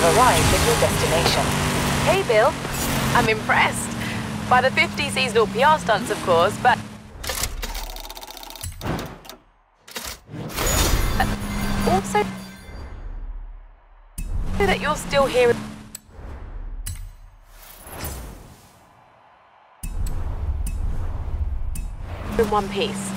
Have arrived at your destination. Hey, Bill. I'm impressed. By the 50 seasonal PR stunts, of course, but... Uh, Also... that you're still here... in one piece.